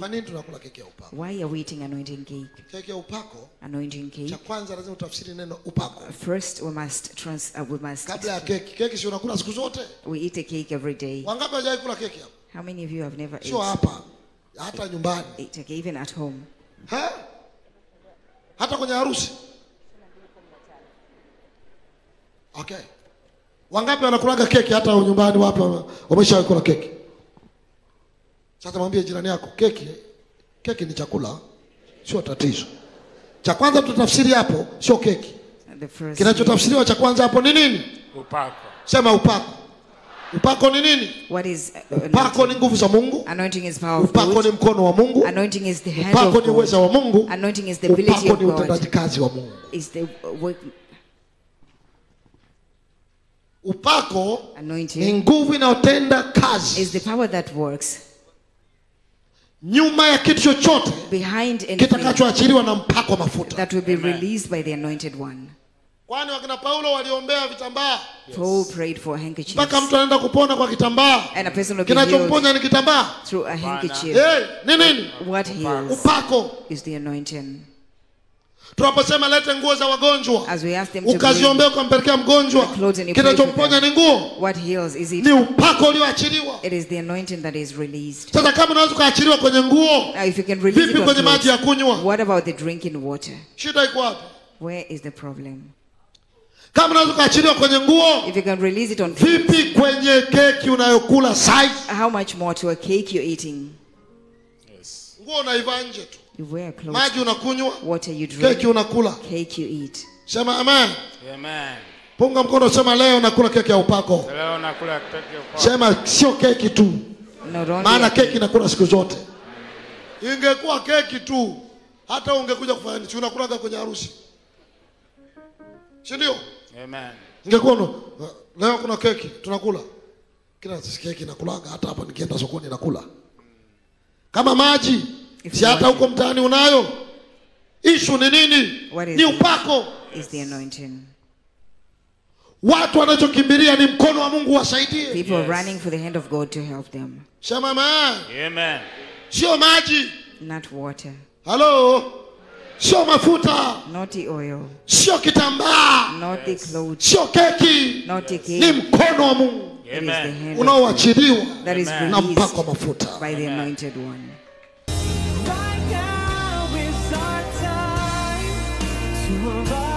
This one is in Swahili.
Kwa nini tunakula keki ya upako? Why are we eating anointing cake? Keki ya upako, Anointing cha cake. kwanza lazima utafsiri neno upako First, we must trans. Uh, we must. kabla ya keki. Keki si unakula siku zote? We eat a cake every day. Wangapi hawajawahi kula keki hapa? How many of you have never Sio hapa, hata nyumbani, Eat a cake, even at home? ha? hata kwenye harusi. Okay, wangapi wanakulaga keki hata nyumbani? Wapi wameshawahi kula keki? Sasa mwambie jirani yako, keki keki ni chakula, sio tatizo. Cha kwanza tutafsiri hapo, sio keki. Kinachotafsiriwa cha kwanza hapo ni nini? upako Sema upako. Upako ni nini? What is uh, Upako ni nguvu za Mungu. Anointing is power of Upako God. ni mkono wa Mungu. Anointing is the hand Upako ni uweza wa Mungu. Anointing is the ability Upako of ni utendaji kazi wa Mungu. Is the work. Upako ni nguvu inayotenda kazi is the power that works nyuma ya kitu chochote behind kitakachoachiliwa na mpako wa mafuta. that will be released by the anointed one. Kwani wakina Paulo waliombea vitambaa Paul prayed for handkerchiefs, mpaka mtu anaenda kupona kwa kitambaa. Kinachomponya ni kitambaa. through a handkerchief. Hey, ni nini? Upako. is the anointing. Tunaposema lete nguo za wagonjwa, ukaziombea ukampelekea mgonjwa, kinachomponya ni nguo, ni upako ulioachiliwa. Sasa kama unaweza ukaachiliwa kwenye nguo, vipi kwenye maji ya kunywa? Shida iko wapi? Where is the problem? Kama unaweza ukaachiliwa kwenye nguo, If you can release it on vipi kwenye keki unayokula size? how much more to a cake you're eating? Nguo unaivaa nje tu, You wear clothes, maji unakunywa, water you drink keki unakula. cake you eat. Sema amen. Amen. Punga mkono, sema leo nakula keki ya upako. Leo nakula keki ya upako. Sema sio keki tu, maana keki nakula siku zote. Ingekuwa keki tu, hata ungekuja kufanya nini? Si unakulaga kwenye harusi, si ndio? Amen. Ingekuwa no, leo kuna keki tunakula, kila keki nakulaga, hata hapa nikienda sokoni nakula. Kama maji, si hata huko mtaani unayo. Ishu ni nini? Ni upako. is the anointing. Watu wanachokimbilia ni mkono wa Mungu wasaidie. People Yes. running for the hand of God to help them, Sema amen. Amen. Sio maji, not water, Hello. sio mafuta, not the oil, sio kitambaa, not the clothes, sio keki, not the cake. ni mkono wa Mungu unaoachiliwa that is Amen. na mpako wa mafuta. by the anointed one. our time to arrive.